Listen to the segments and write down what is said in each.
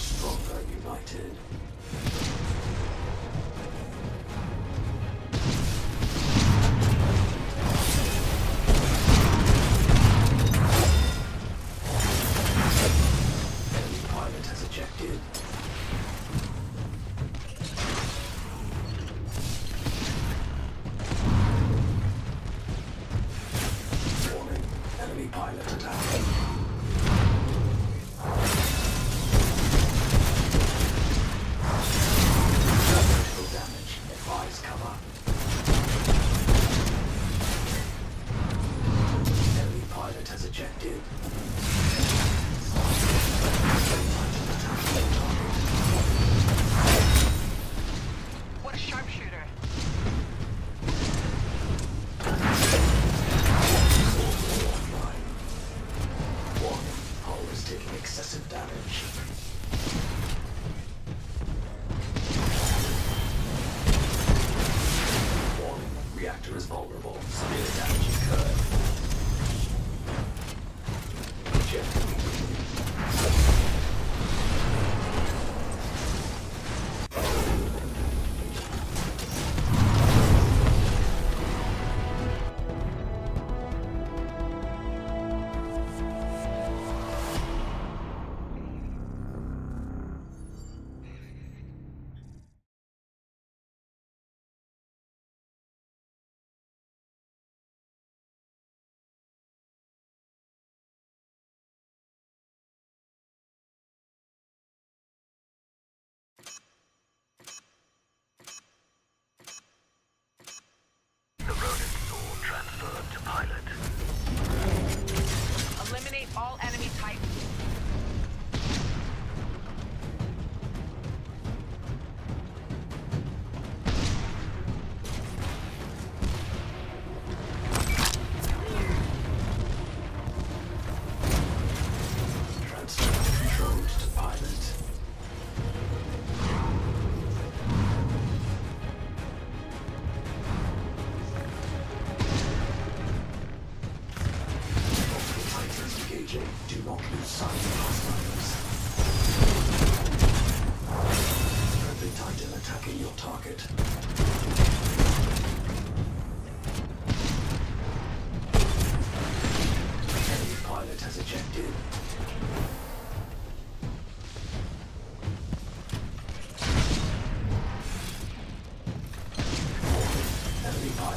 stronger united. objective.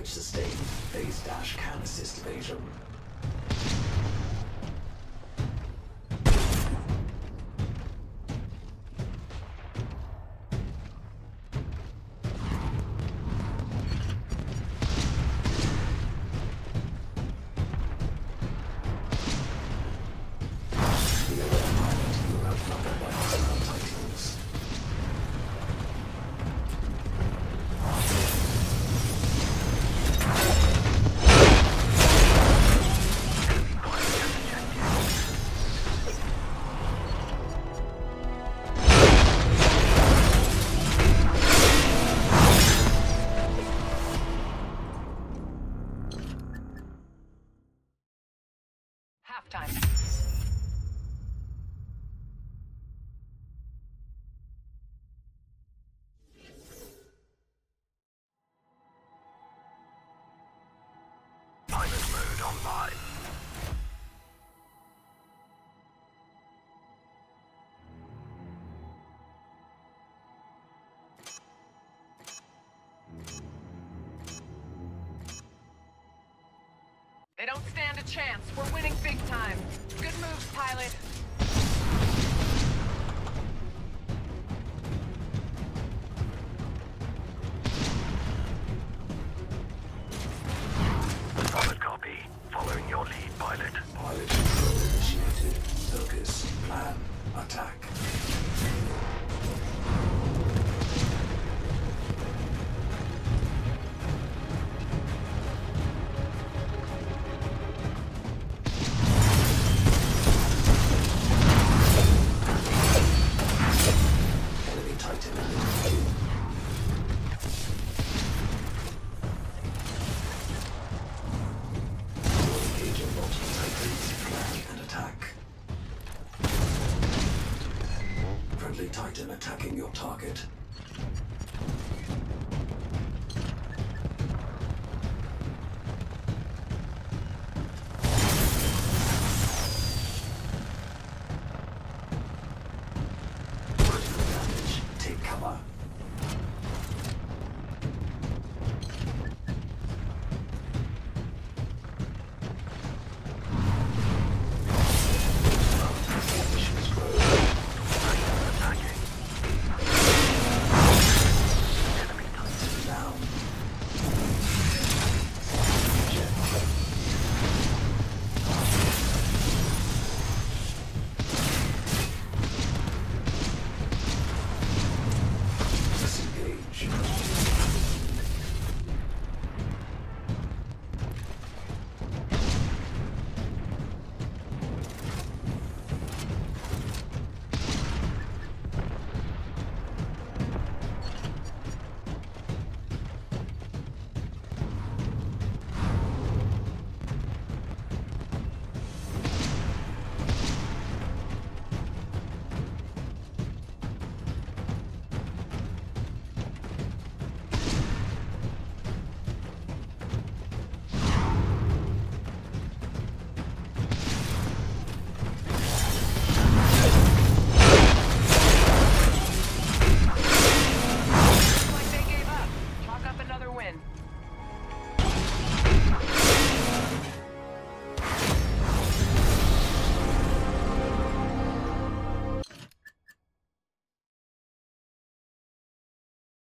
damage sustained. Phase dash can assist evasion. halftime. They don't stand a chance. We're winning big time. Good moves, pilot. in attacking your target.